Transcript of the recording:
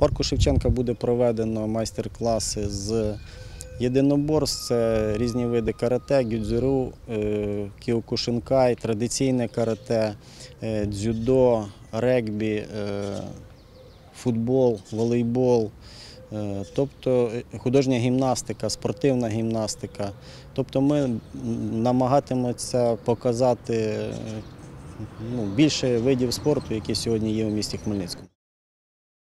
парку Шевченка буде проведено майстер-класи з єдиноборств, це різні види карате, гюдзюру, е, кіокушинкай, традиційне карате, е, дзюдо, регбі, е, футбол, волейбол. Тобто художня гімнастика, спортивна гімнастика. Тобто ми намагатимемося показати ну, більше видів спорту, які сьогодні є у місті Хмельницькому.